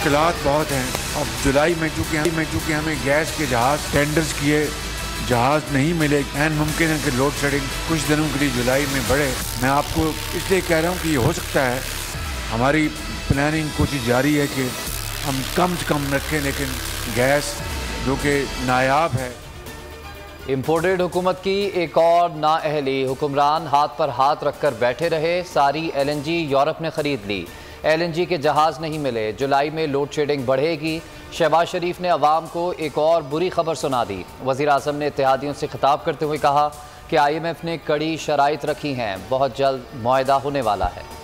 मुश्किल बहुत हैं। अब जुलाई में चूँकि में चूँकि हमें गैस के जहाज़ टेंडर्स किए, जहाज़ नहीं मिले एन मुमकिन है कि लोड शेडिंग कुछ दिनों के लिए जुलाई में बढ़े। मैं आपको इसलिए कह रहा हूँ कि ये हो सकता है। हमारी प्लानिंग कोशिश जारी है कि हम कम से कम रखें, लेकिन गैस जो कि नायाब है। इम्पोर्टेड हुकूमत की एक और नाअहली। हुक्मरान हाथ पर हाथ रखकर बैठे रहे, सारी एलएनजी यूरोप ने खरीद ली। एलएनजी के जहाज़ नहीं मिले। जुलाई में लोड शेडिंग बढ़ेगी। शहबाज शरीफ ने अवाम को एक और बुरी खबर सुना दी। वजी अजम ने इतिहादियों से खिताब करते हुए कहा कि आई एम एफ़ ने कड़ी शराइत रखी हैं। बहुत जल्द माहा होने वाला है।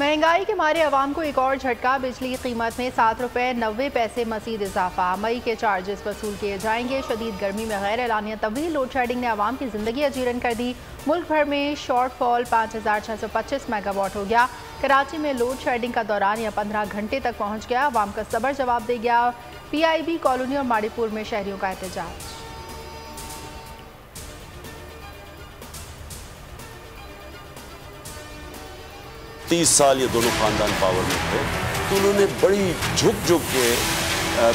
महँगाई के मारे आवाम को एक और झटका, बिजली कीमत में सात रुपये नब्बे पैसे मजीद इजाफा। मई के चार्जेस वसूल किए जाएँगे। शदीद गर्मी में गैर एलानिया तवील लोड शेडिंग ने आवाम की ज़िंदगी अजीरन कर दी। मुल्क भर में शॉर्ट फॉल पाँच हज़ार छः सौ पच्चीस मेगावाट हो गया। कराची में लोड शेडिंग का दौरान या पंद्रह घंटे तक पहुँच गया। आवाम का सबर जवाब दे गया। पी आई बी कॉलोनी और माड़ीपुर में शहरियों का एहतजाज। तीस साल ये दोनों खानदान पावर में थे तो उन्होंने बड़ी झुक झुक के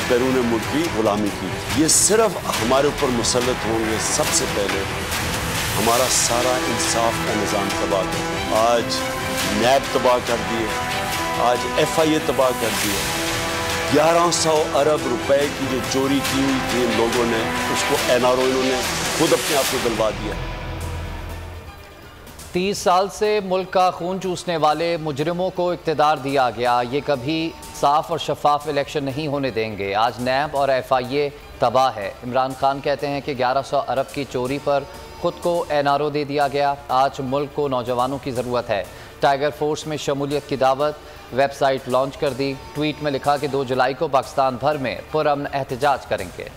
बैरून मुल्क की गुलामी की। ये सिर्फ़ हमारे ऊपर मुसलत होंगे सबसे पहले। हमारा सारा इंसाफ का निज़ाम तबाह कर आज नैब तबाह कर दिए, आज एफ़ आई ए तबाह कर दिए। ग्यारह सौ अरब रुपए की जो चोरी की हुई थी लोगों ने, उसको एन आर ओ इन्होंने खुद अपने आप को दिलवा दिया। तीस साल से मुल्क का खून चूसने वाले मुजरमों को इकतदार दिया गया। ये कभी साफ़ और शफाफ इलेक्शन नहीं होने देंगे। आज नैब और एफ़ आई ए तबाह है। इमरान खान कहते हैं कि 1100 अरब की चोरी पर खुद को एन आर ओ दे दिया गया। आज मुल्क को नौजवानों की ज़रूरत है। टाइगर फोर्स में शमूलियत की दावत वेबसाइट लॉन्च कर दी। ट्वीट में लिखा कि दो जुलाई को पाकिस्तान भर में पुरमन एहतजाज करेंगे।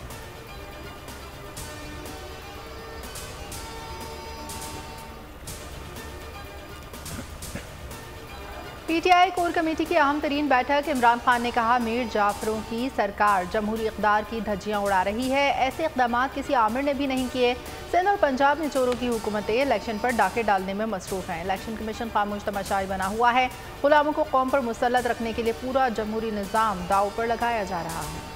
पीटीआई कोर कमेटी की अहम तरीन बैठक, इमरान खान ने कहा, मीर जाफरों की सरकार जमहूरी इकदार की धज्जियाँ उड़ा रही है। ऐसे इकदाम किसी आमिर ने भी नहीं किए। सिंध और पंजाब में चोरों की हुकूमतें इलेक्शन पर डाके डालने में मसरूफ हैं। इलेक्शन कमीशन खामोश तमाशाई बना हुआ है। गुलामों को कौम पर मुसलत रखने के लिए पूरा जमहूरी निज़ाम दाव पर लगाया जा रहा है।